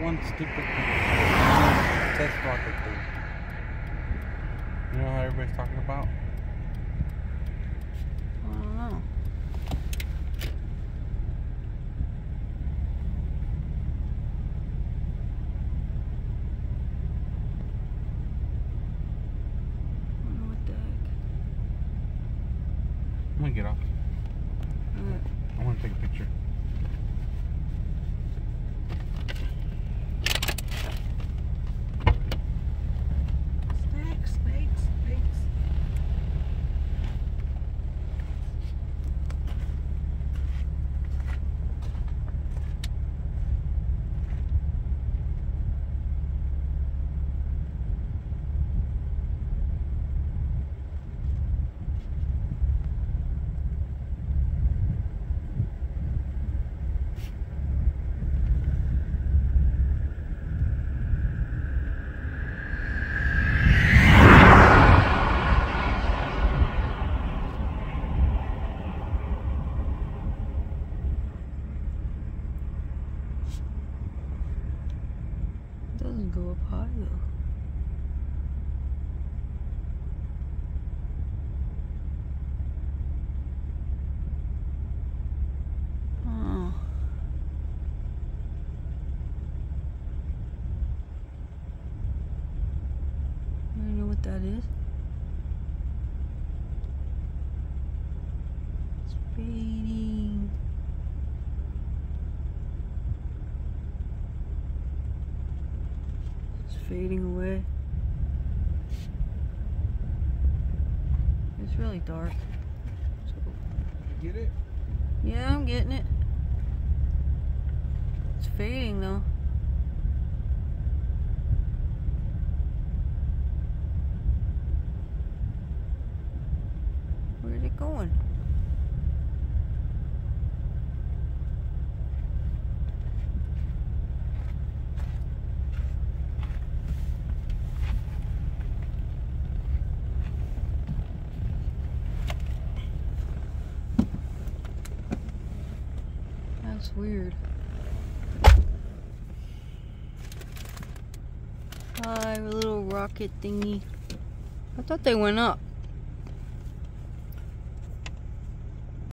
one stupid test rocket thing. You know how everybody's talking about? I don't know. I don't know what the heck. I'm gonna get off. I want to take a picture. Doesn't go up high though. That is. It's fading. It's fading away. It's really dark. So, You get it? yeah, I'm getting it. It's fading though. Where's it going? That's weird. Hi, little rocket thingy. I thought they went up.